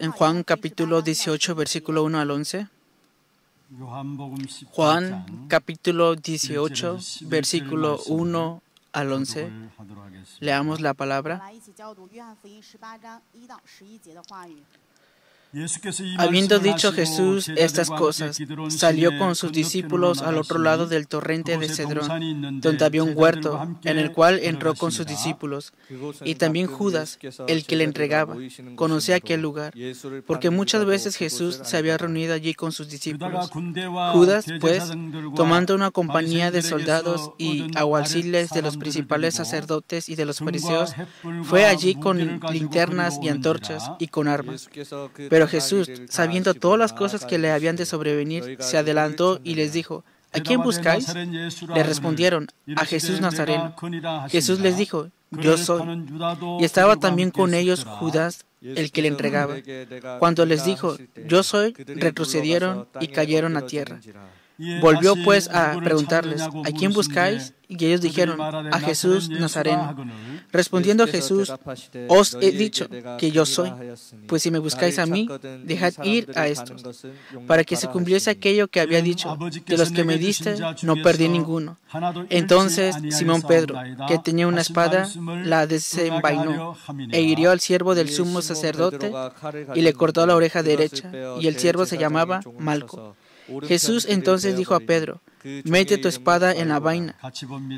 En Juan capítulo 18, versículo 1 al 11. Juan capítulo 18, versículo 1 al 11. Leamos la palabra. Habiendo dicho Jesús estas cosas, salió con sus discípulos al otro lado del torrente de Cedrón, donde había un huerto, en el cual entró con sus discípulos. Y también Judas, el que le entregaba, conocía aquel lugar, porque muchas veces Jesús se había reunido allí con sus discípulos. Judas, pues, tomando una compañía de soldados y aguaciles de los principales sacerdotes y de los fariseos, fue allí con linternas y antorchas y con armas. Pero Jesús, sabiendo todas las cosas que le habían de sobrevenir, se adelantó y les dijo, ¿A quién buscáis? Le respondieron, a Jesús Nazareno. Jesús les dijo, yo soy. Y estaba también con ellos Judas, el que le entregaba. Cuando les dijo, yo soy, retrocedieron y cayeron a tierra. Volvió pues a preguntarles, ¿a quién buscáis? Y ellos dijeron, a Jesús Nazareno. Respondiendo Jesús, os he dicho que yo soy, pues si me buscáis a mí, dejad ir a estos, para que se cumpliese aquello que había dicho, de los que me diste, no perdí ninguno. Entonces Simón Pedro, que tenía una espada, la desenvainó e hirió al siervo del sumo sacerdote y le cortó la oreja derecha, y el siervo se llamaba Malco. Jesús entonces dijo a Pedro, mete tu espada en la vaina.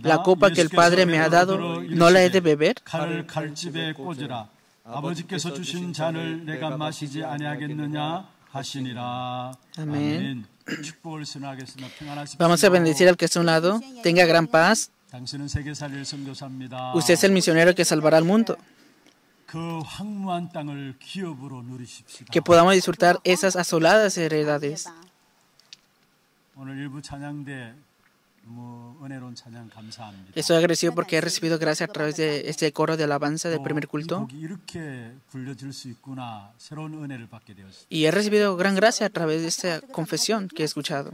La copa que el Padre me ha dado, ¿no la he de beber? Amén. Vamos a bendecir al que está a un lado. Tenga gran paz. Usted es el misionero que salvará al mundo. Que podamos disfrutar esas asoladas heredades. Estoy agradecido porque he recibido gracia a través de este coro de alabanza del primer culto. Y he recibido gran gracia a través de esta confesión que he escuchado.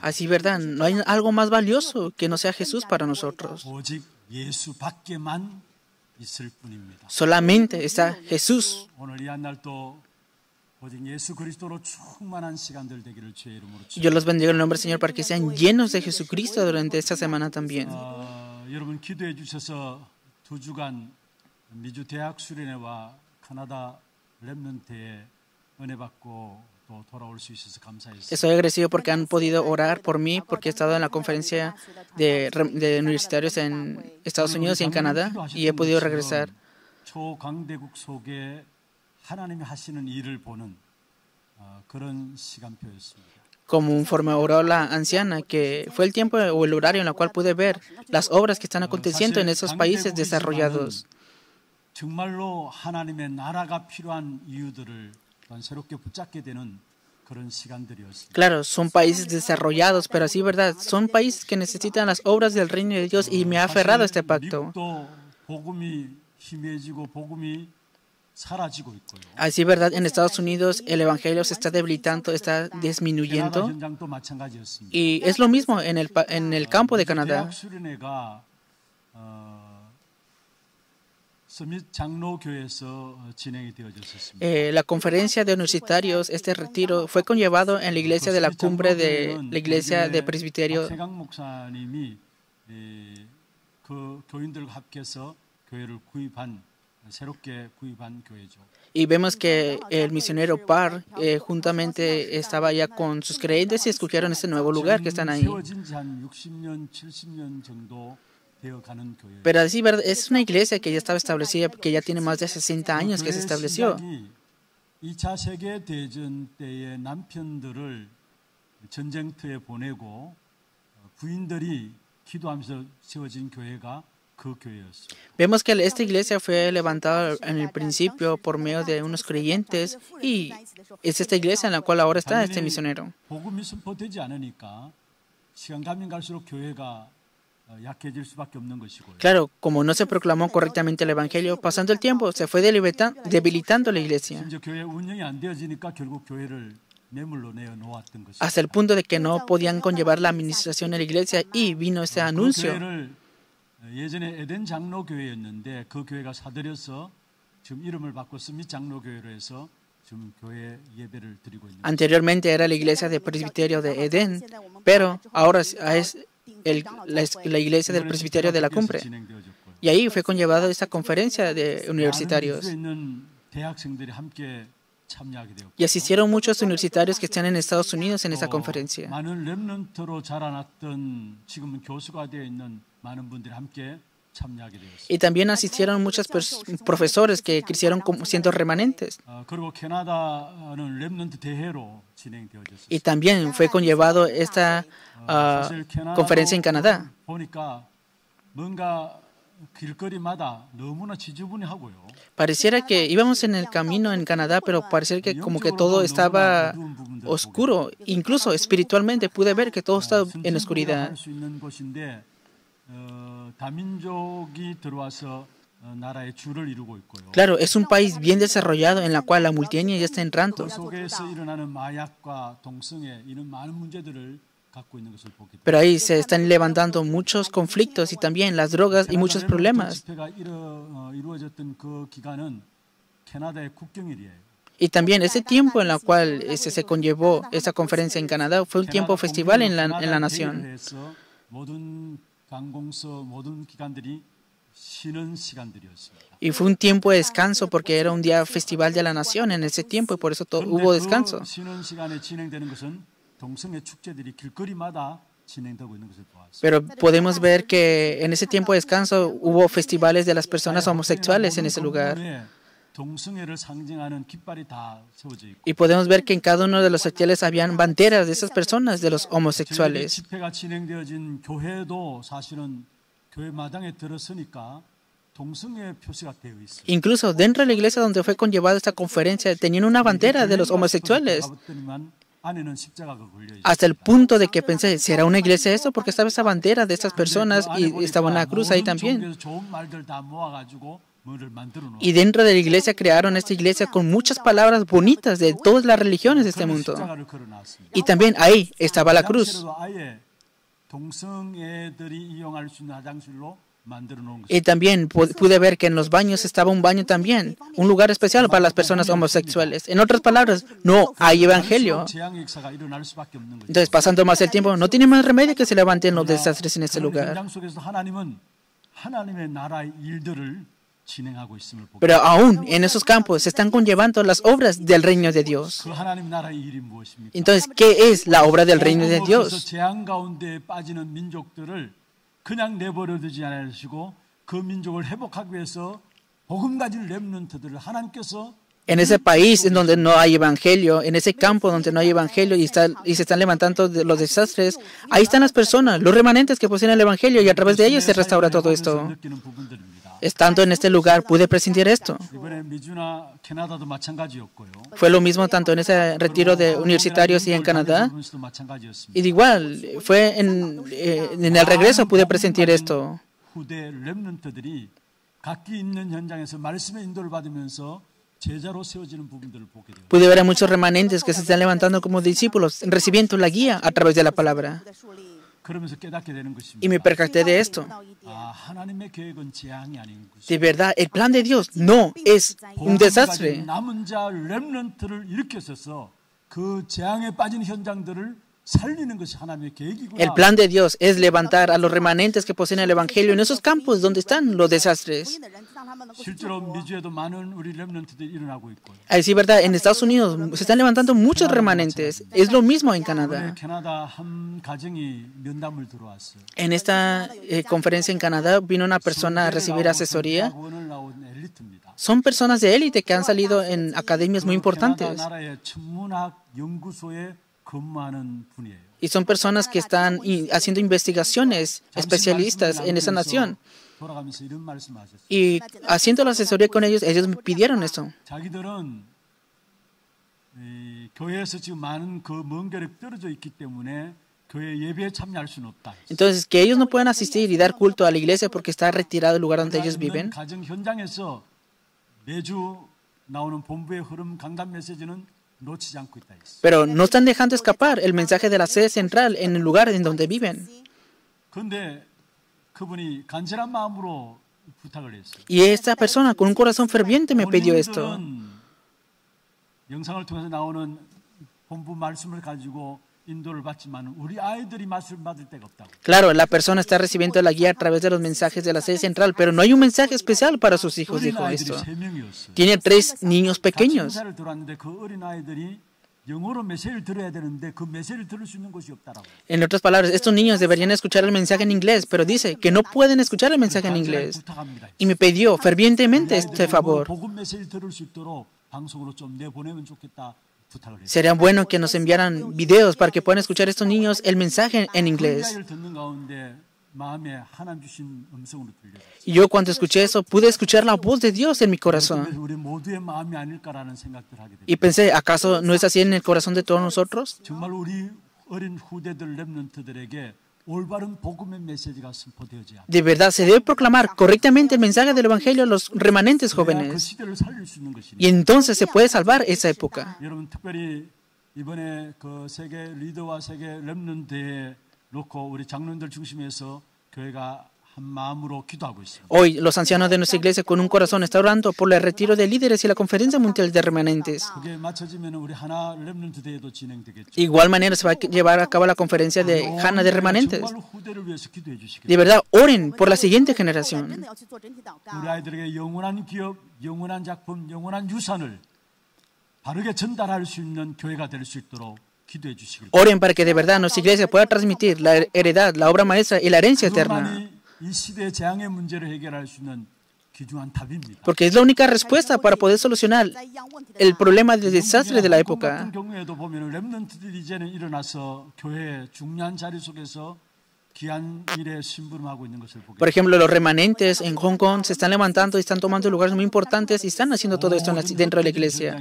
Así, ¿verdad? No hay algo más valioso que no sea Jesús para nosotros. Solamente está Jesús. Yo los bendigo en el nombre del Señor para que sean llenos de Jesucristo durante esta semana también. Estoy agradecido porque han podido orar por mí, porque he estado en la conferencia de, de universitarios en Estados Unidos y en Canadá y he podido regresar. Como forma oró la anciana, que fue el tiempo o el horario en el cual pude ver las obras que están aconteciendo en esos países desarrollados. Claro, son países desarrollados, pero así, ¿verdad? Son países que necesitan las obras del reino de Dios y me ha aferrado a este pacto. Así, ¿verdad? En Estados Unidos el Evangelio se está debilitando, está disminuyendo. Y es lo mismo en el, en el campo de Canadá. Eh, la conferencia de universitarios, este retiro, fue conllevado en la iglesia de la cumbre de la iglesia de presbiterio. Y vemos que el misionero Par eh, juntamente estaba ya con sus creyentes y escogieron este nuevo lugar que están ahí. Pero así, es una iglesia que ya estaba establecida, que ya tiene más de 60 años que se estableció. Vemos que esta iglesia fue levantada en el principio por medio de unos creyentes y es esta iglesia en la cual ahora está este misionero. Claro, como no se proclamó correctamente el Evangelio, pasando el tiempo se fue debilitando la iglesia. hasta el punto de que no podían conllevar la administración de la iglesia y vino este anuncio 예전에 에덴 장로교회였는데 그 교회가 사들여서 지금 이름을 바꿔서 및 장로교회로 해서 지금 교회 예배를 드리고 있는 Anteriormente era la iglesia de presbiterio de Edén, pero ahora es el- la, la iglesia del presbiterio de la cumbre. 진행되어졌고요. Y ahí fue conllevada esta conferencia de 많은 universitarios. Y asistieron muchos universitarios que están en Estados Unidos en esta conferencia. Y también asistieron muchos profesores que crecieron siendo remanentes. Y también fue conllevado esta conferencia en Canadá. Pareciera que íbamos en el camino en Canadá, pero pareciera que como que todo estaba oscuro. Incluso espiritualmente pude ver que todo estaba en oscuridad. Claro, es un país bien desarrollado en la cual la multietnia ya está entrando. Pero ahí se están levantando muchos conflictos y también las drogas y muchos problemas. Y también ese tiempo en el cual ese se conllevó esa conferencia en Canadá fue un tiempo festival en la, en la nación. Y fue un tiempo de descanso porque era un día festival de la nación en ese tiempo y por eso hubo descanso. Pero podemos ver que en ese tiempo de descanso hubo festivales de las personas homosexuales en ese lugar. Y podemos ver que en cada uno de los hoteles habían banderas de esas personas, de los homosexuales. Incluso dentro de la iglesia donde fue conllevada esta conferencia, tenían una bandera de los homosexuales. Hasta el punto de que pensé, ¿será una iglesia esto? Porque estaba esa bandera de estas personas y estaba una cruz ahí también. Y dentro de la iglesia crearon esta iglesia con muchas palabras bonitas de todas las religiones de este mundo. Y también ahí estaba la cruz. Y también pude ver que en los baños estaba un baño también, un lugar especial para las personas homosexuales. En otras palabras, no hay evangelio. Entonces, pasando más el tiempo, no tiene más remedio que se levanten los desastres en ese lugar. Pero aún en esos campos se están conllevando las obras del reino de Dios. Entonces, ¿qué es la obra del reino de Dios? 그냥 내버려 두지 않으시고 그 민족을 회복하기 위해서 복음 가진 렘넌트들을 하나님께서 en ese país en donde no hay evangelio, en ese campo donde no hay evangelio y, se están levantando los desastres, ahí están las personas, los remanentes que poseen el evangelio y a través de ellos se restaura todo esto. Estando en este lugar pude presentir esto. Fue lo mismo tanto en ese retiro de universitarios y en Canadá. Y de igual, fue en, eh, en el regreso pude presentir esto. Pude ver a muchos remanentes que se están levantando como discípulos, recibiendo la guía a través de la palabra. Y me percaté de esto. De verdad, el plan de Dios no es un desastre. El plan de Dios es levantar a los remanentes que poseen el Evangelio en esos campos donde están los desastres. Es verdad, en Estados Unidos se están levantando muchos remanentes. Es lo mismo en Canadá. En esta conferencia en Canadá vino una persona a recibir asesoría. Son personas de élite que han salido en academias muy importantes. Y son personas que están haciendo investigaciones, especialistas en esa nación. Y haciendo la asesoría con ellos, ellos me pidieron eso. Entonces, que ellos no puedan asistir y dar culto a la iglesia porque está retirado el lugar donde ellos viven. Pero no están dejando escapar el mensaje de la sede central en el lugar en donde viven. Y esta persona con un corazón ferviente me pidió esto. Claro, la persona está recibiendo la guía a través de los mensajes de la sede central, pero no hay un mensaje especial para sus hijos, dijo esto. Tiene tres niños pequeños. En otras palabras, estos niños deberían escuchar el mensaje en inglés, pero dice que no pueden escuchar el mensaje en inglés. Y me pidió fervientemente este favor. Sería bueno que nos enviaran videos para que puedan escuchar estos niños el mensaje en inglés. Y yo cuando escuché eso pude escuchar la voz de Dios en mi corazón. Y pensé, ¿acaso no es así en el corazón de todos nosotros? De verdad, se debe proclamar correctamente el mensaje del Evangelio a los remanentes jóvenes. Y entonces se puede salvar esa época. Hoy los ancianos de nuestra iglesia con un corazón están orando por el retiro de líderes y la conferencia mundial de remanentes. Igual manera se va a llevar a cabo la conferencia de Hana de remanentes. De verdad, oren por la siguiente generación. Oren para que de verdad nuestra iglesia pueda transmitir la heredad, la obra maestra y la herencia eterna. Porque es la única respuesta para poder solucionar el problema del desastre de la época. Por ejemplo, los remanentes en Hong Kong se están levantando y están tomando lugares muy importantes y están haciendo todo esto dentro de la iglesia.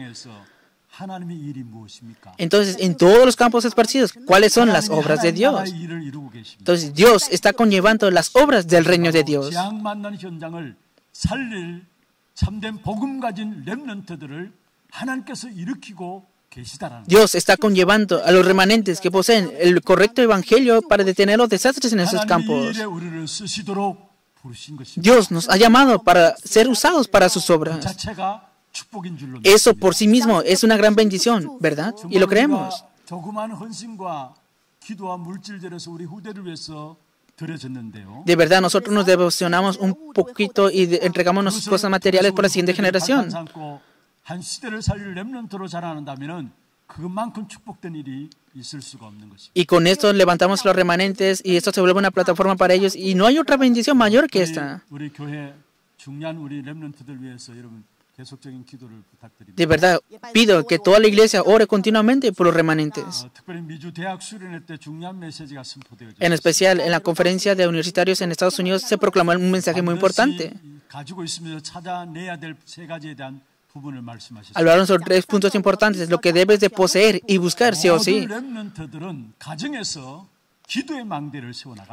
Entonces, en todos los campos esparcidos, ¿cuáles son las obras de Dios? Entonces, Dios está conllevando las obras del reino de Dios. Dios está conllevando a los remanentes que poseen el correcto evangelio para detener los desastres en esos campos. Dios nos ha llamado para ser usados para sus obras. Eso por sí mismo es una gran bendición, ¿verdad? Y lo creemos. De verdad, nosotros nos devocionamos un poquito y entregamos nuestras cosas materiales por la siguiente generación. Y con esto levantamos los remanentes y esto se vuelve una plataforma para ellos y no hay otra bendición mayor que esta. De verdad, pido que toda la iglesia ore continuamente por los remanentes. En especial, en la conferencia de universitarios en Estados Unidos se proclamó un mensaje muy importante. Hablaron sobre tres puntos importantes, lo que debes de poseer y buscar sí o sí.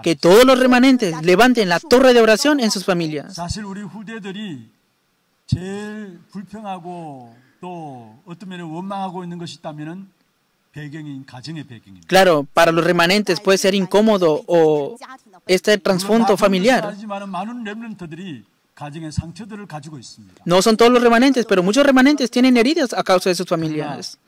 Que todos los remanentes levanten la torre de oración en sus familias. Claro, para los remanentes puede ser incómodo o este trasfondo familiar. No son todos los remanentes, pero muchos remanentes tienen heridas a causa de sus familias.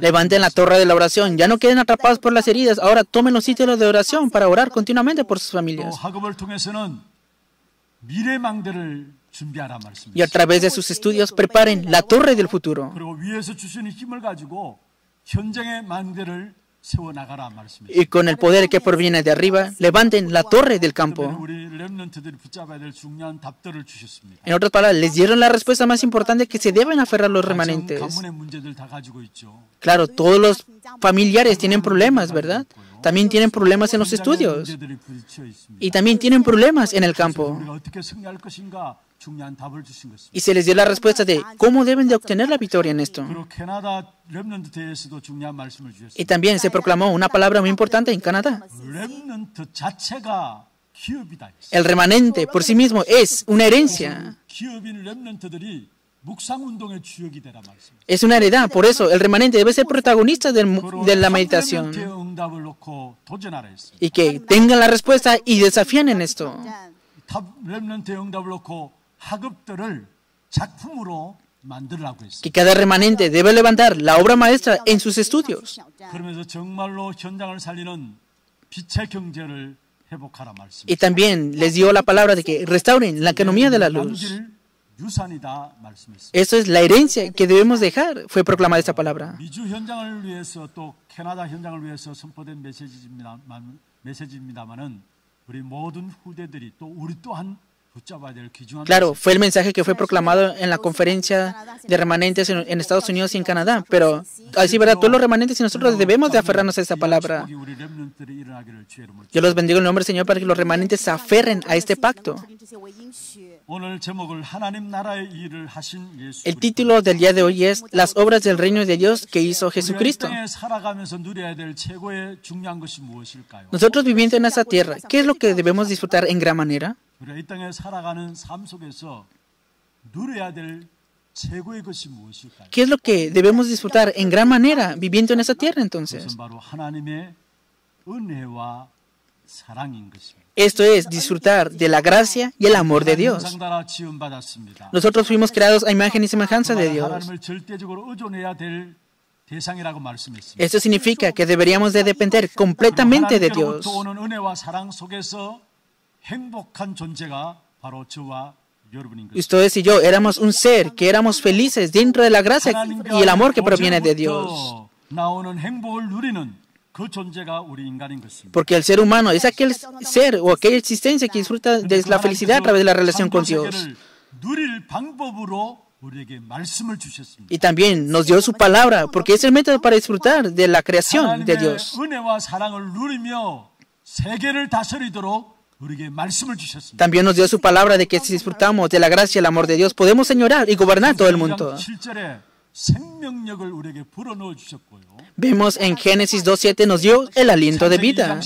Levanten la torre de la oración. Ya no queden atrapados por las heridas. Ahora tomen los sitios de oración para orar continuamente por sus familias. Y a través de sus estudios preparen la torre del futuro. Y con el poder que proviene de arriba, levanten la torre del campo. En otras palabras, les dieron la respuesta más importante que se deben aferrar los remanentes. Claro, todos los familiares tienen problemas, ¿verdad? También tienen problemas en los estudios. Y también tienen problemas en el campo. Y se les dio la respuesta de cómo deben de obtener la victoria en esto. Y también se proclamó una palabra muy importante en Canadá. El remanente por sí mismo es una herencia. Es una heredad, por eso el remanente debe ser protagonista del, de la meditación y que tengan la respuesta y desafían en esto. Que cada remanente debe levantar la obra maestra en sus estudios. Y también les dio la palabra de que restauren la economía de la luz. Eso es la herencia que debemos dejar, fue proclamada esta palabra. Claro, fue el mensaje que fue proclamado en la conferencia de remanentes en, Estados Unidos y en Canadá, pero así, ¿verdad? Todos los remanentes y nosotros debemos de aferrarnos a esta palabra. Yo los bendigo en el nombre del Señor para que los remanentes se aferren a este pacto. El título del día de hoy es Las obras del reino de Dios que hizo Jesucristo. Nosotros viviendo en esta tierra, ¿qué es lo que debemos disfrutar en gran manera? ¿Qué es lo que debemos disfrutar en gran manera viviendo en esa tierra entonces? Esto es disfrutar de la gracia y el amor de Dios. Nosotros fuimos creados a imagen y semejanza de Dios. Esto significa que deberíamos de depender completamente de Dios. Ustedes y yo éramos un ser que éramos felices dentro de la gracia y el amor que proviene de Dios. Porque el ser humano es aquel ser o aquella existencia que disfruta de la felicidad a través de la relación con Dios. Y también nos dio su palabra, porque es el método para disfrutar de la creación de Dios. También nos dio su palabra de que si disfrutamos de la gracia y el amor de Dios, podemos señorar y gobernar todo el mundo. Vemos en Génesis 2.7 nos dio el aliento de vida.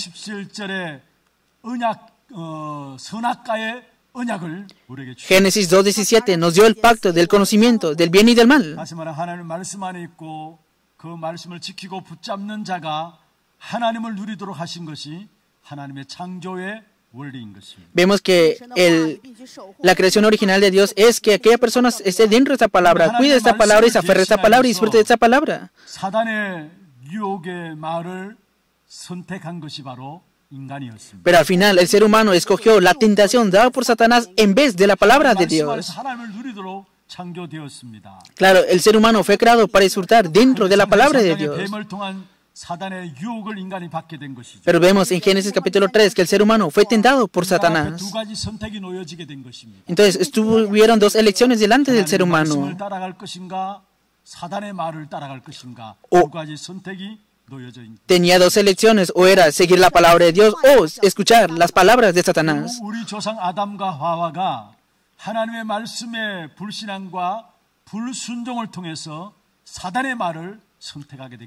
Génesis 2.17 nos dio el pacto del conocimiento del bien y del mal. Vemos que la creación original de Dios es que aquella persona esté dentro de esta palabra, cuide esta palabra y se aferre a esta palabra y disfrute de esta palabra. Pero al final el ser humano escogió la tentación dada por Satanás en vez de la palabra de Dios. Claro, el ser humano fue creado para disfrutar dentro de la palabra de Dios. Pero vemos en Génesis capítulo 3 que el ser humano fue tentado por Satanás. Entonces estuvieron dos elecciones delante del ser humano. O tenía dos elecciones, o era seguir la palabra de Dios o escuchar las palabras de Satanás.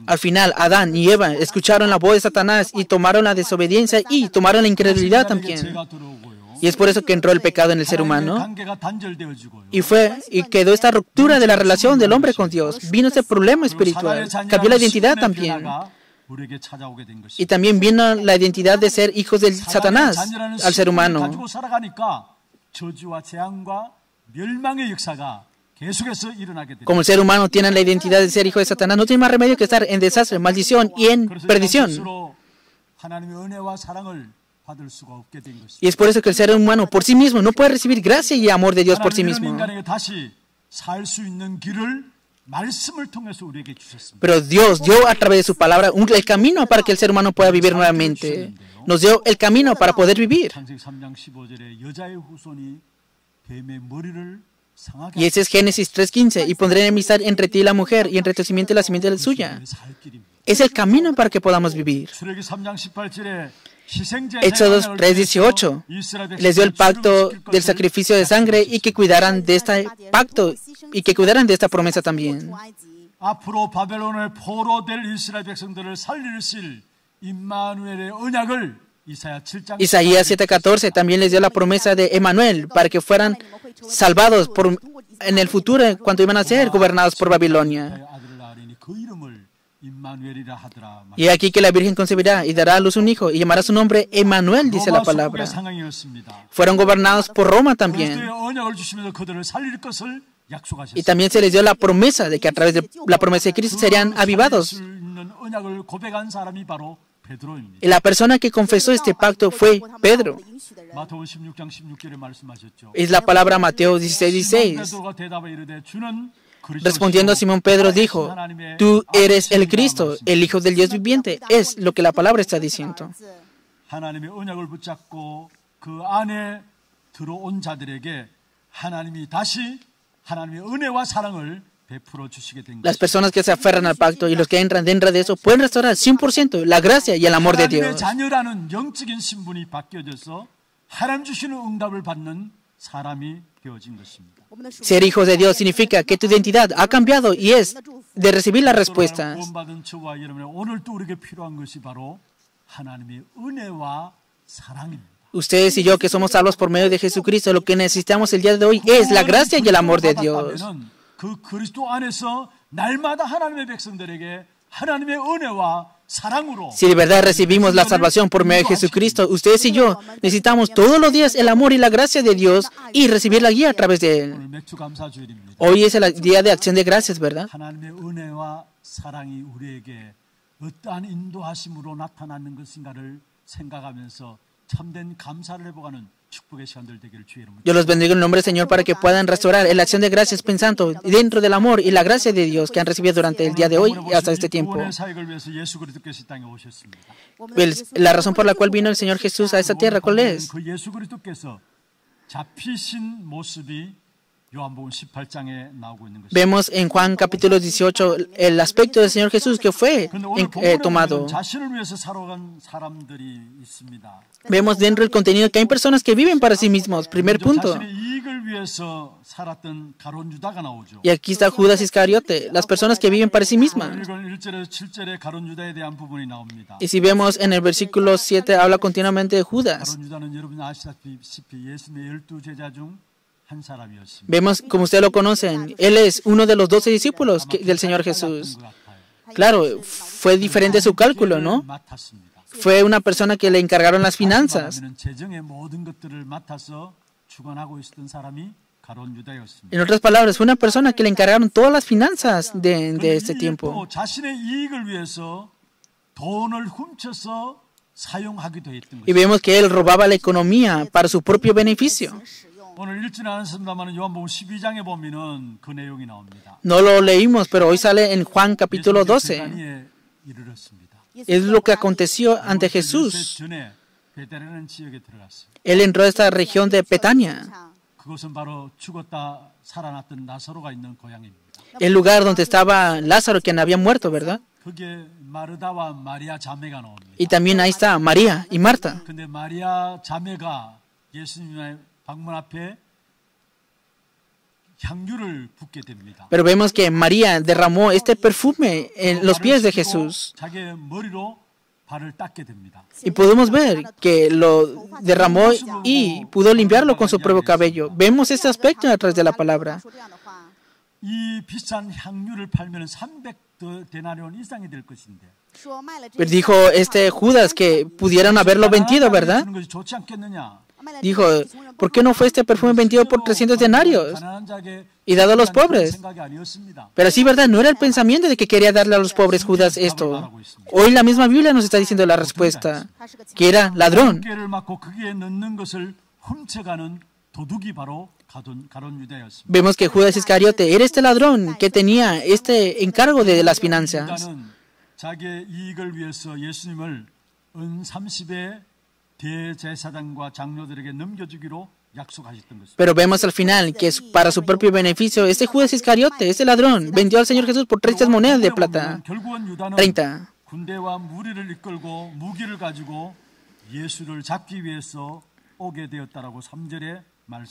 Al final, Adán y Eva escucharon la voz de Satanás y tomaron la desobediencia y tomaron la incredulidad también. Y es por eso que entró el pecado en el ser humano. Y fue y quedó esta ruptura de la relación del hombre con Dios. Vino ese problema espiritual. Cambió la identidad también. Y también vino la identidad de ser hijos de Satanás al ser humano. Como el ser humano tiene la identidad de ser hijo de Satanás, no tiene más remedio que estar en desastre, maldición y en perdición. Y es por eso que el ser humano por sí mismo no puede recibir gracia y amor de Dios por sí mismo. Pero Dios dio a través de su palabra un, el camino para que el ser humano pueda vivir nuevamente. Nos dio el camino para poder vivir. Y ese es Génesis 3.15. Y pondré enemistad entre ti y la mujer, y entre tu simiente y la simiente de la suya. Es el camino para que podamos vivir. Éxodo 3.18 les dio el pacto del sacrificio de sangre y que cuidaran de este pacto y que cuidaran de esta promesa también. Isaías 7:14 también les dio la promesa de Emanuel para que fueran salvados por en el futuro cuando iban a ser gobernados por Babilonia. Y aquí que la Virgen concebirá y dará a luz un hijo y llamará su nombre Emmanuel, dice la palabra. Fueron gobernados por Roma también. Y también se les dio la promesa de que a través de la promesa de Cristo serían avivados. Y la persona que confesó este pacto fue Pedro. Es la palabra Mateo 16, 16. Respondiendo a Simón Pedro dijo, tú eres el Cristo, el Hijo del Dios viviente. Es lo que la palabra está diciendo. Las personas que se aferran al pacto y los que entran dentro de eso pueden restaurar 100% la gracia y el amor de Dios. Ser hijos de Dios significa que tu identidad ha cambiado y es de recibir las respuestas. Ustedes y yo que somos salvos por medio de Jesucristo, lo que necesitamos el día de hoy es la gracia y el amor de Dios. Si de verdad recibimos la salvación por medio de Jesucristo, ustedes y yo necesitamos todos los días el amor y la gracia de Dios y recibir la guía a través de Él. Hoy es el día de acción de gracias, ¿verdad? Yo los bendigo en el nombre del Señor para que puedan restaurar la acción de gracias pensando dentro del amor y la gracia de Dios que han recibido durante el día de hoy y hasta este tiempo. La razón por la cual vino el Señor Jesús a esta tierra, ¿cuál es? Vemos en Juan capítulo 18 el aspecto del Señor Jesús que fue eh, tomado. Vemos dentro del contenido que hay personas que viven para sí mismos. Primer punto. Y aquí está Judas Iscariote, las personas que viven para sí mismas. Y si vemos en el versículo 7, habla continuamente de Judas. Vemos, como ustedes lo conocen, él es uno de los doce discípulos del Señor Jesús. Claro, fue diferente su cálculo, ¿no? Fue una persona que le encargaron las finanzas. En otras palabras, fue una persona que le encargaron todas las finanzas de, de este tiempo. Y vemos que él robaba la economía para su propio beneficio. No lo leímos, pero hoy sale en Juan capítulo 12. Es lo que aconteció ante Jesús. Él entró a esta región de Petania. El lugar donde estaba Lázaro, quien había muerto, ¿verdad? Y también ahí está María y Marta. Pero vemos que María derramó este perfume en los pies de Jesús. Y podemos ver que lo derramó y pudo limpiarlo con su propio cabello. Vemos este aspecto a través de la palabra. Dijo este Judas que pudieran haberlo vendido, ¿verdad? Dijo, ¿por qué no fue este perfume vendido por 300 denarios y dado a los pobres? Pero sí, ¿verdad? No era el pensamiento de que quería darle a los pobres Judas esto. Hoy la misma Biblia nos está diciendo la respuesta, que era ladrón. Vemos que Judas Iscariote era este ladrón que tenía este encargo de las finanzas. Pero vemos al final que es para su propio beneficio. Este Judas Iscariote, este ladrón, vendió al Señor Jesús por 30 monedas de plata. 30.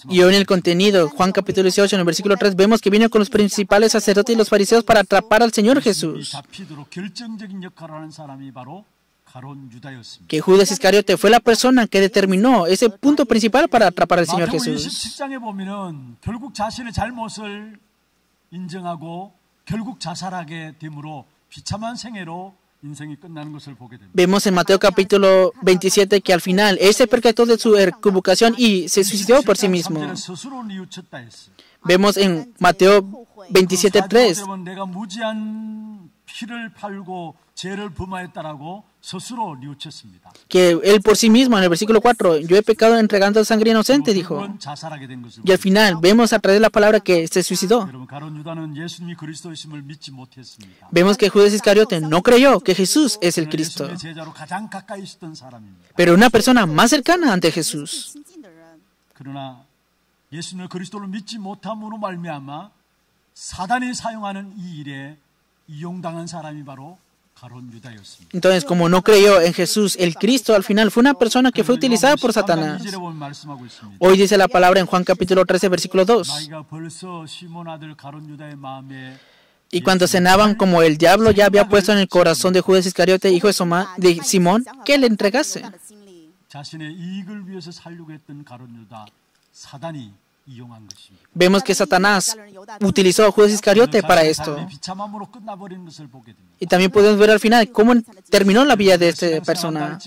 Y hoy en el contenido, Juan capítulo 18, en el versículo 3, vemos que vino con los principales sacerdotes y los fariseos para atrapar al Señor Jesús. Que Judas Iscariote fue la persona que determinó ese punto principal para atrapar al Señor Jesús. Vemos en Mateo capítulo 27 que al final él se percató de su equivocación y se suicidó por sí mismo. Vemos en Mateo 27.3 que él por sí mismo, en el versículo 4, yo he pecado entregando sangre inocente, dijo. Y al final vemos a través de la palabra que se suicidó. Vemos que Judas Iscariote no creyó que Jesús es el Cristo, pero una persona más cercana ante Jesús. Entonces, como no creyó en Jesús, el Cristo al final fue una persona que fue utilizada por Satanás. Hoy dice la palabra en Juan capítulo 13, versículo 2. Y cuando cenaban, como el diablo ya había puesto en el corazón de Judas Iscariote, hijo de Simón, que le entregase. Vemos que Satanás utilizó a Judas Iscariote para esto. Y también podemos ver al final cómo terminó la vida de esta persona.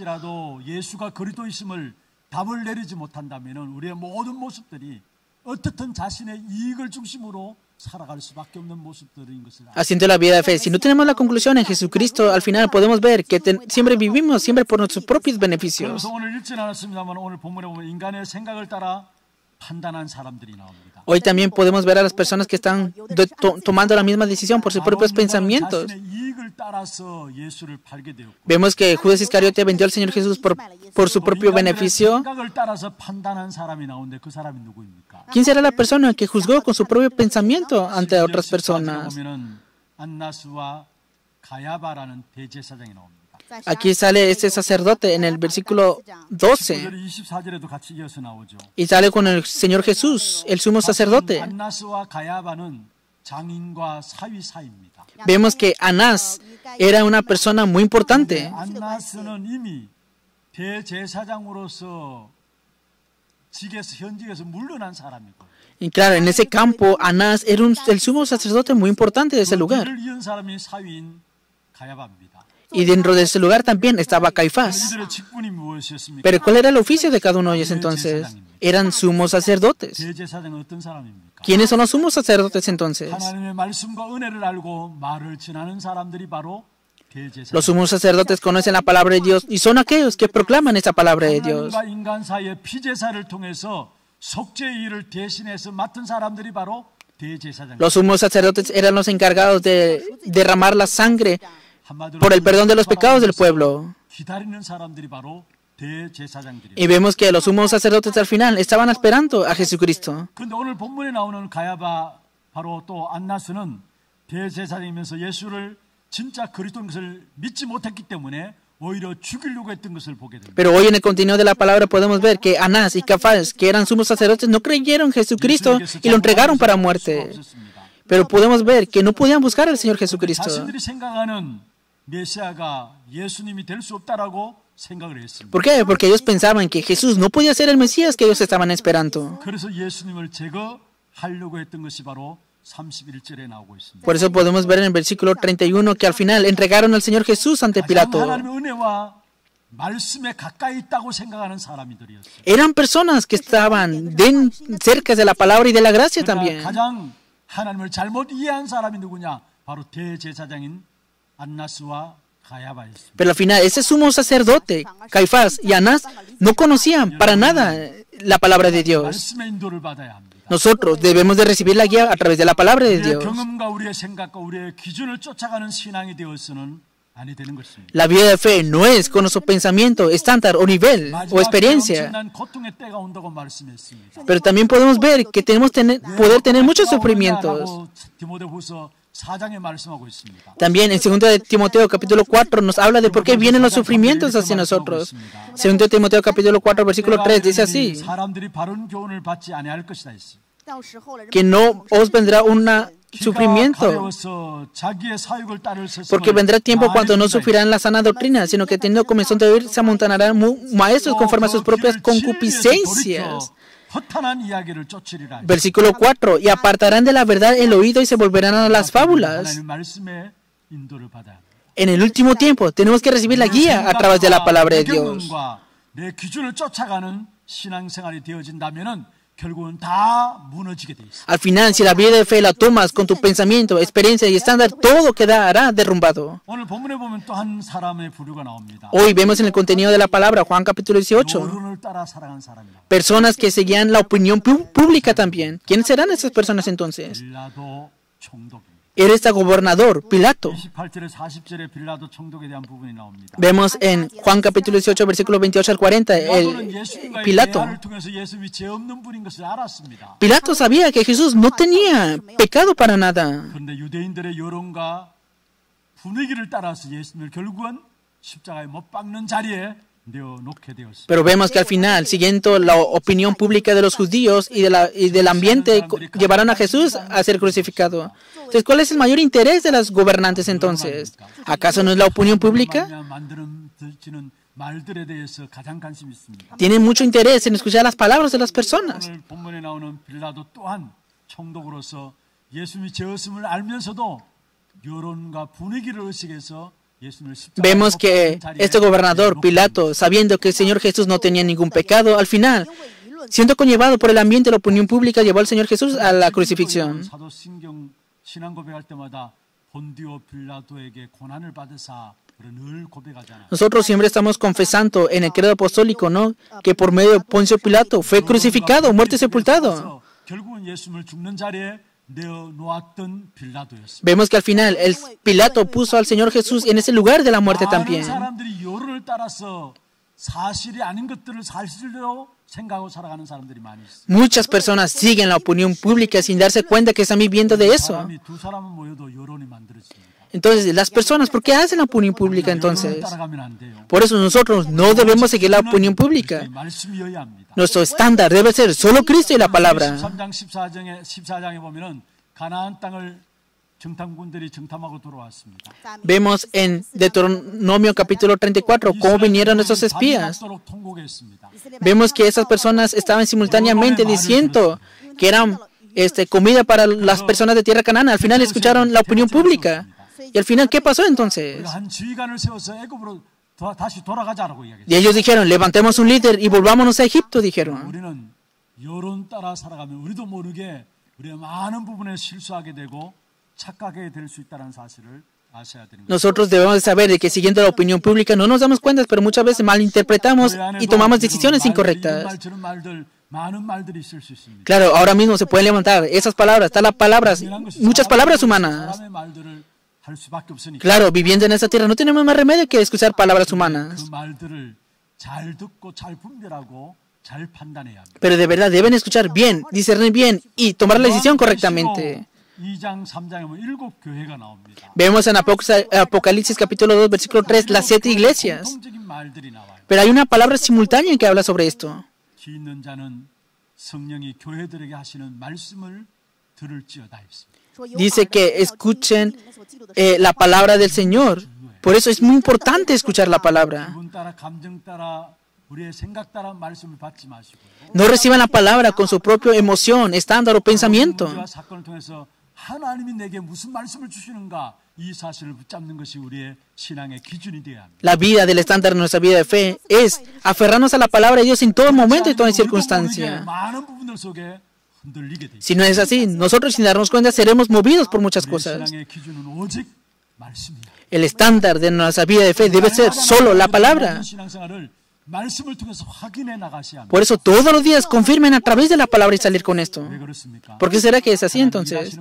Haciendo la vida de fe. Si no tenemos la conclusión en Jesucristo, al final podemos ver que siempre vivimos siempre por nuestros propios beneficios. Hoy también podemos ver a las personas que están tomando la misma decisión por sus propios pensamientos. Vemos que Judas Iscariote vendió al Señor Jesús por, por su propio beneficio. ¿Quién será la persona que juzgó con su propio pensamiento ante otras personas? Aquí sale este sacerdote en el versículo 12. Y sale con el Señor Jesús, el sumo sacerdote. Vemos que Anás era una persona muy importante. Y claro, en ese campo, Anás era el sumo sacerdote muy importante de ese lugar. Y dentro de ese lugar también estaba Caifás. Pero ¿cuál era el oficio de cada uno de ellos entonces? Eran sumos sacerdotes. ¿Quiénes son los sumos sacerdotes entonces? Los sumos sacerdotes conocen la palabra de Dios y son aquellos que proclaman esa palabra de Dios. Los sumos sacerdotes eran los encargados de derramar la sangre por el perdón de los pecados del pueblo. Y vemos que los sumos sacerdotes al final estaban esperando a Jesucristo. Pero hoy en el continuo de la palabra podemos ver que Anás y Cafás, que eran sumos sacerdotes, no creyeron en Jesucristo y lo entregaron para muerte. Pero podemos ver que no podían buscar al Señor Jesucristo. ¿Por qué? Porque ellos pensaban que Jesús no podía ser el Mesías que ellos estaban esperando. Por eso podemos ver en el versículo 31 que al final entregaron al Señor Jesús ante Pilato. Eran personas que estaban cerca de la palabra y de la gracia también. Pero al final, ese sumo sacerdote, Caifás y Anás, no conocían para nada la palabra de Dios. Nosotros debemos de recibir la guía a través de la palabra de Dios. La vida de fe no es con nuestro pensamiento estándar o nivel o experiencia. Pero también podemos ver que tenemos tener, poder tener muchos sufrimientos. También en 2 Timoteo capítulo 4 nos habla de por qué vienen los sufrimientos hacia nosotros. 2 Timoteo capítulo 4 versículo 3 dice así. Que no os vendrá una sufrimiento. Porque vendrá tiempo cuando no sufrirán la sana doctrina, sino que teniendo comenzón de oír, se amontonarán maestros conforme a sus propias concupiscencias. Versículo 4. Y apartarán de la verdad el oído y se volverán a las fábulas. En el último tiempo tenemos que recibir la guía a través de la palabra de Dios. Al final, si la vida de fe la tomas con tu pensamiento, experiencia y estándar, todo quedará derrumbado. Hoy vemos en el contenido de la palabra, Juan capítulo 18, personas que seguían la opinión pública también. ¿Quiénes serán esas personas entonces? Era este gobernador, Pilato. Vemos en Juan capítulo 18, versículo 28 al 40, el Pilato. Pilato sabía que Jesús no tenía pecado para nada. Pero vemos que al final, siguiendo la opinión pública de los judíos y, de la, y del ambiente, llevaron a Jesús a ser crucificado. Entonces, ¿cuál es el mayor interés de los gobernantes entonces? ¿Acaso no es la opinión pública? Tienen mucho interés en escuchar las palabras de las personas. Vemos que este gobernador, Pilato, sabiendo que el Señor Jesús no tenía ningún pecado, al final, siendo conllevado por el ambiente de la opinión pública, llevó al Señor Jesús a la crucifixión. Nosotros siempre estamos confesando en el credo apostólico, ¿no? Que por medio de Poncio Pilato fue crucificado, muerto y sepultado. Vemos que al final el Pilato puso al Señor Jesús en ese lugar de la muerte también. Muchas personas siguen la opinión pública sin darse cuenta que están viviendo de eso. Entonces, las personas, ¿por qué hacen la opinión pública entonces? Por eso nosotros no debemos seguir la opinión pública. Nuestro estándar debe ser solo Cristo y la palabra. Vemos en Deuteronomio capítulo 34 cómo vinieron esos espías. Vemos que esas personas estaban simultáneamente diciendo que eran este, comida para las personas de tierra canana. Al final escucharon la opinión pública. Y al final, ¿qué pasó entonces? Y ellos dijeron, levantemos un líder y volvámonos a Egipto, dijeron. Nosotros debemos saber de que siguiendo la opinión pública no nos damos cuenta, pero muchas veces malinterpretamos y tomamos decisiones incorrectas. Claro, ahora mismo se pueden levantar esas palabras, están las palabras, muchas palabras humanas. Claro, viviendo en esta tierra no tenemos más remedio que escuchar palabras humanas. Pero de verdad deben escuchar bien, discernir bien y tomar la decisión correctamente. Vemos en Apocalipsis capítulo 2, versículo 3, las siete iglesias. Pero hay una palabra simultánea que habla sobre esto. Dice que escuchen eh, la palabra del Señor. Por eso es muy importante escuchar la palabra. No reciban la palabra con su propia emoción, estándar o pensamiento. La vida del estándar de nuestra vida de fe es aferrarnos a la palabra de Dios en todo momento y toda circunstancia. Si no es así, nosotros sin darnos cuenta seremos movidos por muchas cosas. El estándar de nuestra vida de fe debe ser solo la palabra. Por eso todos los días confirmen a través de la palabra y salir con esto. ¿Por qué será que es así entonces?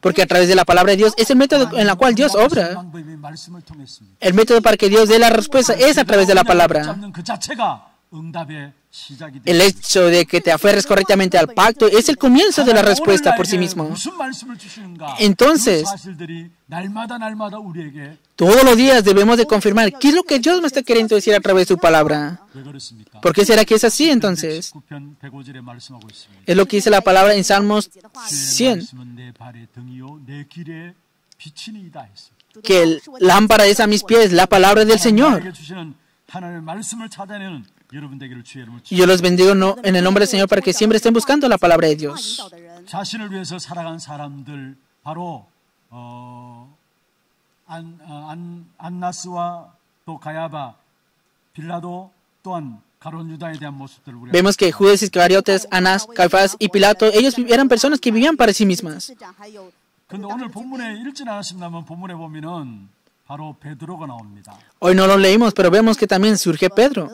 Porque a través de la palabra de Dios es el método en el cual Dios obra. El método para que Dios dé la respuesta es a través de la palabra. El hecho de que te aferres correctamente al pacto es el comienzo de la respuesta por sí mismo. Entonces, todos los días debemos de confirmar qué es lo que Dios me está queriendo decir a través de su palabra. ¿Por qué será que es así entonces? Es lo que dice la palabra en Salmos 100 que el lámpara es a mis pies, la palabra del Señor. Y yo los bendigo no, en el nombre del Señor para que siempre estén buscando la palabra de Dios. Vemos que Judas Iscariotes, Anás, Caifás y Pilato, ellos eran personas que vivían para sí mismas. Hoy no lo leímos, pero vemos que también surge Pedro.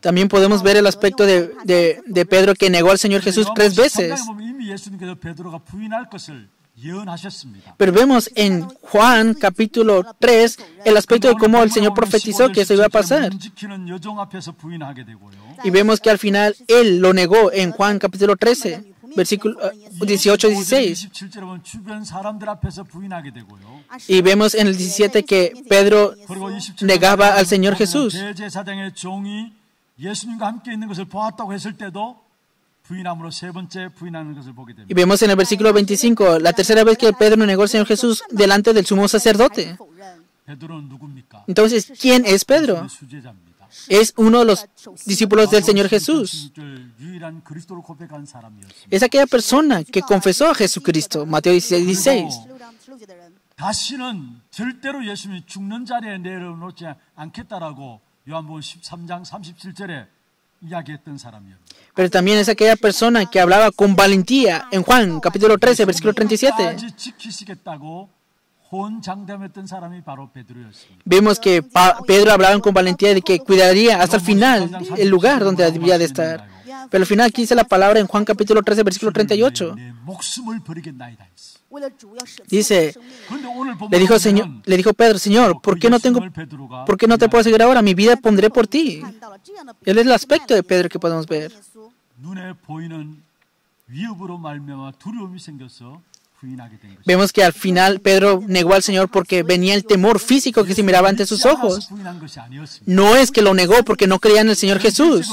También podemos ver el aspecto de, de, de Pedro que negó al Señor Jesús tres veces. Pero vemos en Juan capítulo 3 el aspecto de cómo el Señor profetizó que eso iba a pasar. Y vemos que al final Él lo negó en Juan capítulo 13, versículo 18-16. Y vemos en el 17 que Pedro negaba al Señor Jesús. Y vemos en el versículo 25, la tercera vez que Pedro negó al Señor Jesús delante del sumo sacerdote. Entonces, ¿quién es Pedro? Es uno de los discípulos del Señor Jesús. Es aquella persona que confesó a Jesucristo, Mateo 16, 16. Pero también es aquella persona que hablaba con valentía en Juan capítulo 13, versículo 37. Vemos que Pedro hablaba con valentía de que cuidaría hasta el final el lugar donde debía de estar. Pero al final aquí dice la palabra en Juan capítulo 13, versículo 38. Dice, le dijo, Señor, le dijo Pedro, Señor, ¿por qué no tengo, por qué no te puedo seguir ahora? Mi vida pondré por ti. Él es el aspecto de Pedro que podemos ver. Vemos que al final Pedro negó al Señor porque venía el temor físico que se miraba ante sus ojos. No es que lo negó porque no creía en el Señor Jesús.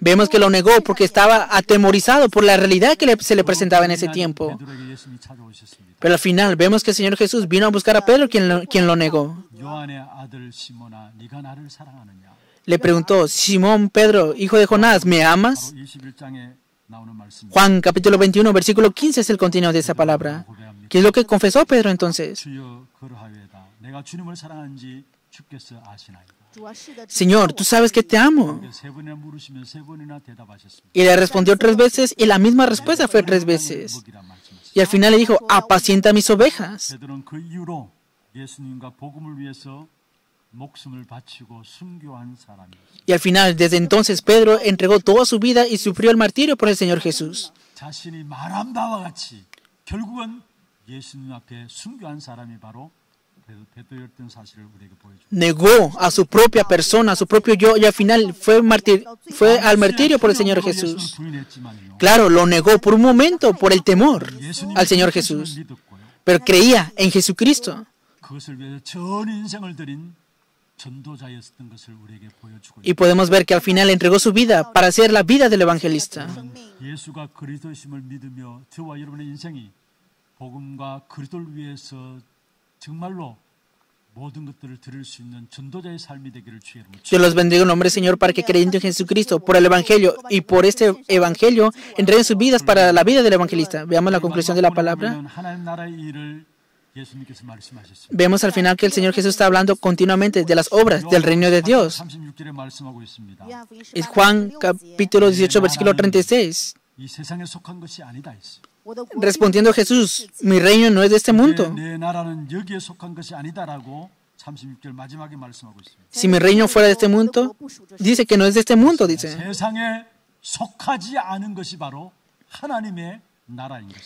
Vemos que lo negó porque estaba atemorizado por la realidad que se le presentaba en ese tiempo. Pero al final vemos que el Señor Jesús vino a buscar a Pedro quien lo, quien lo negó. Le preguntó, Simón Pedro, hijo de Jonás, ¿me amas? Juan capítulo 21, versículo 15 es el continuo de esa palabra. ¿Qué es lo que confesó Pedro entonces? Señor, tú sabes que te amo. Y le respondió tres veces y la misma respuesta fue tres veces. Y al final le dijo, apacienta mis ovejas. Y al final, desde entonces, Pedro entregó toda su vida y sufrió el martirio por el Señor Jesús. Negó a su propia persona, a su propio yo, y al final fue, fue al martirio por el Señor Jesús. Claro, lo negó por un momento por el temor al Señor Jesús, pero creía en Jesucristo. Y podemos ver que al final entregó su vida para ser la vida del evangelista. Yo los bendigo en nombre Señor para que creyendo en Jesucristo por el Evangelio y por este Evangelio entreguen sus vidas para la vida del evangelista. Veamos la conclusión de la palabra. Vemos al final que el Señor Jesús está hablando continuamente de las obras del reino de Dios. Es Juan capítulo 18, versículo 36. Respondiendo Jesús, mi reino no es de este mundo. Si mi reino fuera de este mundo, dice que no es de este mundo, dice.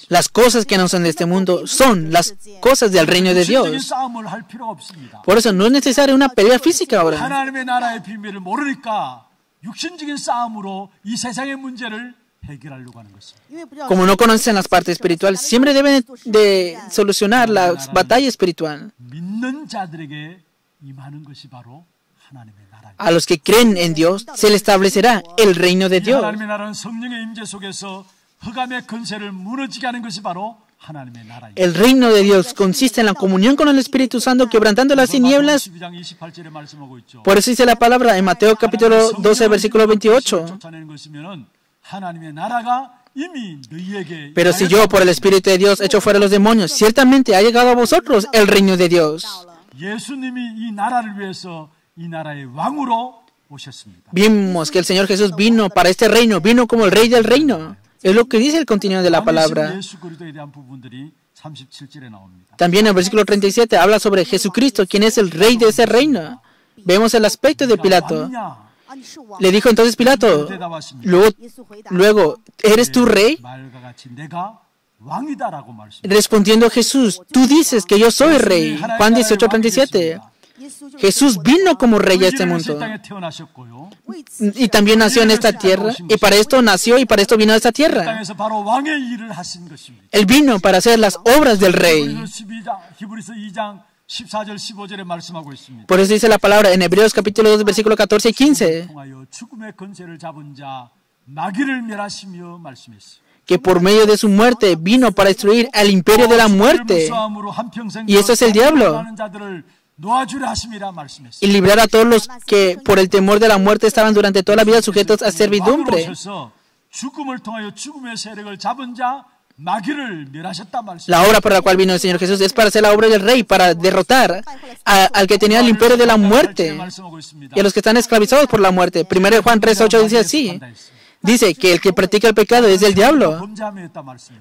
Las cosas que no son de este mundo son las cosas del reino de Dios. Por eso no es necesaria una pelea física ahora. Como no conocen las partes espirituales, siempre deben de solucionar la batalla espiritual. A los que creen en Dios se le establecerá el reino de Dios. El reino de Dios consiste en la comunión con el Espíritu Santo, quebrantando las tinieblas. Por eso dice la palabra en Mateo capítulo 12, versículo 28. Pero si yo por el Espíritu de Dios echo fuera los demonios, ciertamente ha llegado a vosotros el reino de Dios. Vimos que el Señor Jesús vino para este reino, vino como el rey del reino. Es lo que dice el continuo de la palabra. También en el versículo 37 habla sobre Jesucristo, quien es el rey de ese reino. Vemos el aspecto de Pilato. Le dijo entonces Pilato, luego, luego ¿eres tú rey? Respondiendo Jesús, tú dices que yo soy rey. Juan 18, 37. Jesús vino como rey a este mundo. Y también nació en esta tierra. Y para esto nació y para esto vino a esta tierra. Él vino para hacer las obras del rey. Por eso dice la palabra en Hebreos capítulo 2, versículo 14 y 15. Que por medio de su muerte vino para destruir al imperio de la muerte. Y eso es el diablo y librar a todos los que por el temor de la muerte estaban durante toda la vida sujetos a servidumbre. La obra por la cual vino el Señor Jesús es para hacer la obra del rey, para derrotar al que tenía el imperio de la muerte y a los que están esclavizados por la muerte. Primero Juan 3.8 dice así. Dice que el que practica el pecado es el diablo.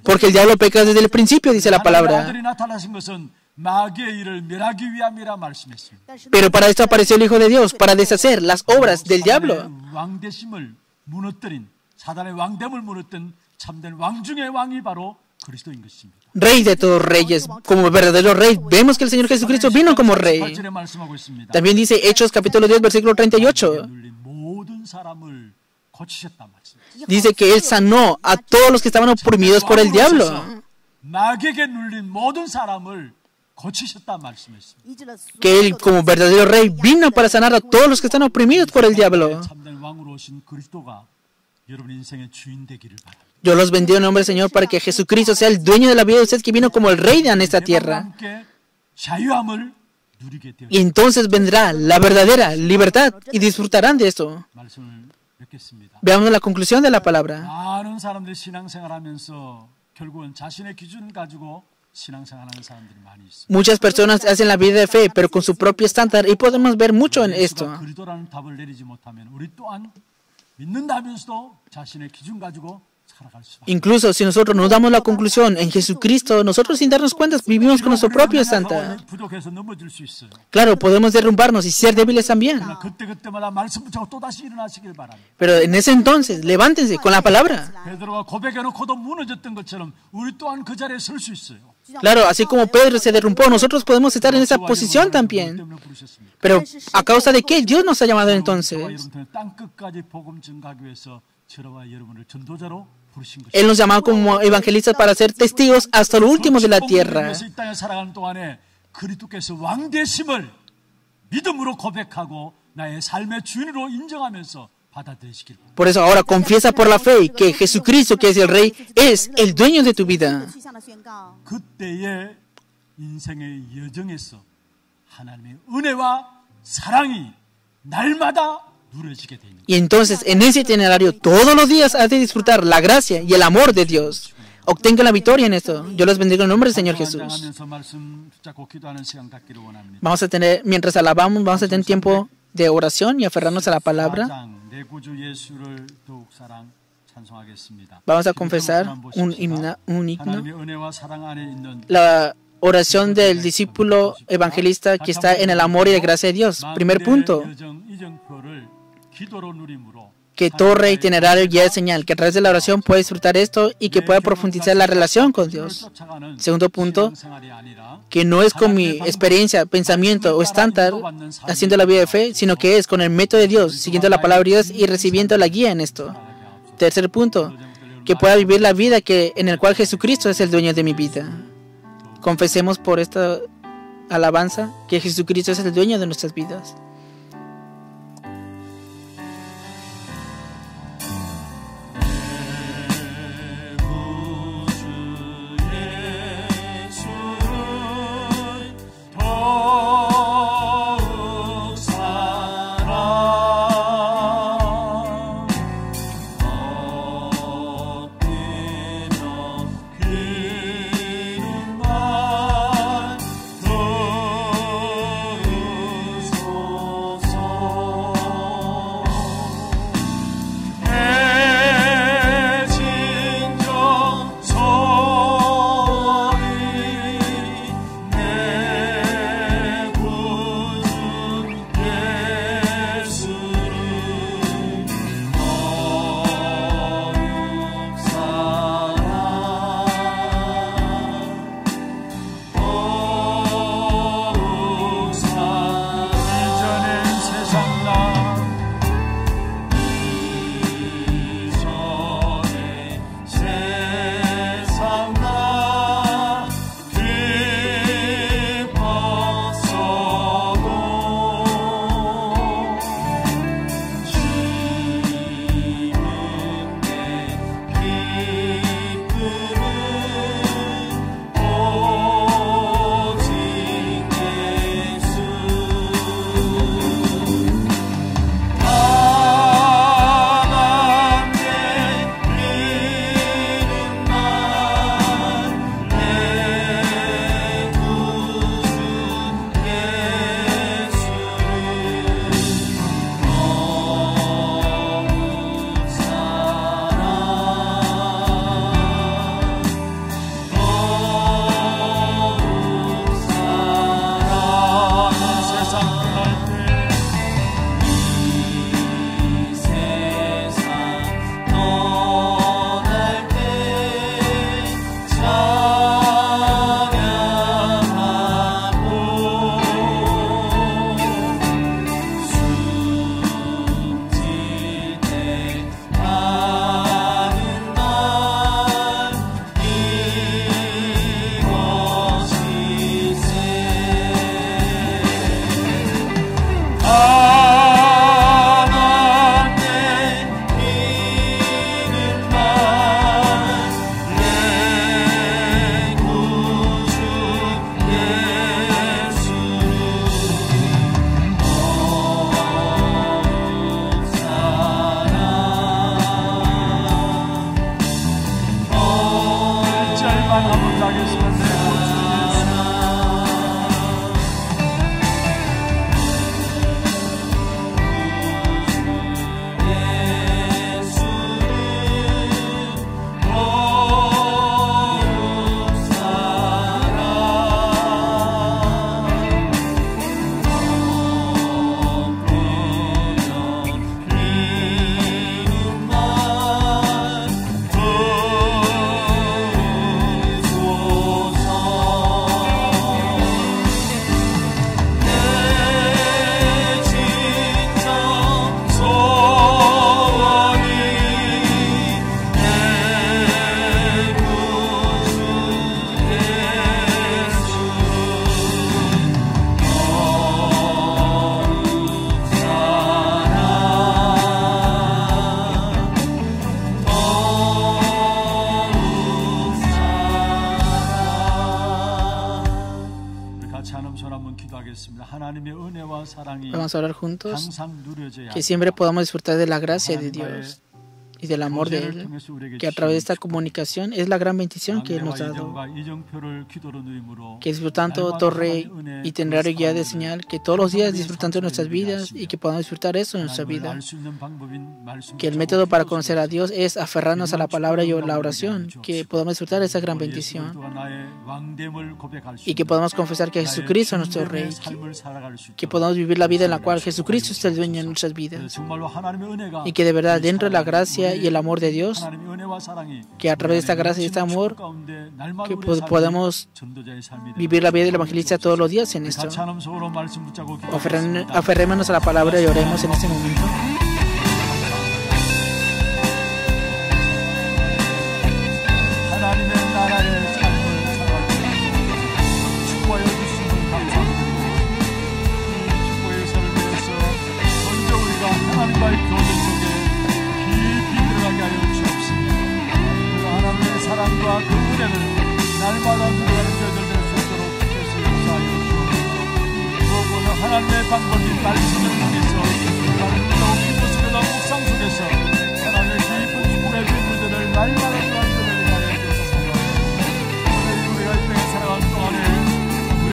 Porque el diablo peca desde el principio, dice la palabra. Pero para esto apareció el Hijo de Dios, para deshacer las obras del diablo. Rey de todos reyes, como verdadero rey, vemos que el Señor Jesucristo vino como rey. También dice Hechos capítulo 10, versículo 38. Dice que Él sanó a todos los que estaban oprimidos por el diablo. que Él como verdadero rey vino para sanar a todos los que están oprimidos por el diablo. Yo los bendigo en nombre del Señor para que Jesucristo sea el dueño de la vida de ustedes que vino como el rey en esta tierra. Y entonces vendrá la verdadera libertad y disfrutarán de esto. Veamos la conclusión de la palabra. Muchas personas hacen la vida de fe, pero con su propio estándar, y podemos ver mucho en esto. Incluso si nosotros nos damos la conclusión en Jesucristo, nosotros sin darnos cuenta vivimos con nuestro propio estándar. Claro, podemos derrumbarnos y ser débiles también. Pero en ese entonces, levántense con la palabra. Claro, así como Pedro se derrumbó, nosotros podemos estar en esa posición también. Pero ¿a causa de qué Dios nos ha llamado entonces? Él nos llamó como evangelistas para ser testigos hasta lo último de la tierra. Por eso ahora confiesa por la fe que Jesucristo, que es el Rey, es el dueño de tu vida. Y entonces en ese itinerario todos los días has de disfrutar la gracia y el amor de Dios. Obtenga la victoria en esto. Yo los bendigo en nombre del Señor Jesús. Vamos a tener, mientras alabamos, vamos a tener tiempo de oración y aferrarnos a la palabra. Vamos a confesar un himno. La oración del discípulo evangelista que está en el amor y la gracia de Dios. Primer punto. Que torre, itinerario, guía de señal, que a través de la oración pueda disfrutar esto y que pueda profundizar la relación con Dios. Segundo punto, que no es con mi experiencia, pensamiento o estándar haciendo la vida de fe, sino que es con el método de Dios, siguiendo la palabra de Dios y recibiendo la guía en esto. Tercer punto, que pueda vivir la vida que, en el cual Jesucristo es el dueño de mi vida. Confesemos por esta alabanza que Jesucristo es el dueño de nuestras vidas. Vamos a orar juntos. Que siempre podamos disfrutar de la gracia de Dios y del amor de Él, que a través de esta comunicación es la gran bendición que Él nos ha dado. Que disfrutando torre itinerario guía de señal, que todos los días disfrutando nuestras vidas y que podamos disfrutar eso en nuestra vida. Que el método para conocer a Dios es aferrarnos a la palabra y la oración, que podamos disfrutar esa gran bendición y que podamos confesar que Jesucristo es nuestro Rey, que, podamos vivir la vida en la cual Jesucristo es el dueño de nuestras vidas y que de verdad dentro de la gracia y el amor de Dios, que a través de esta gracia y este amor, que podemos vivir la vida del evangelista todos los días en esto. Aferrémonos a la palabra y oremos en este momento.